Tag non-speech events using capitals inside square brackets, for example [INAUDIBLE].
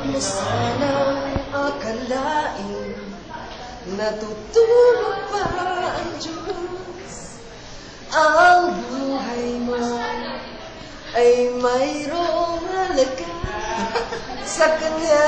Huwag mo sanang akalain Natutulog pa ang Diyos. Ang buhay mo ay mayroong halaga [LAUGHS] sa Kanya.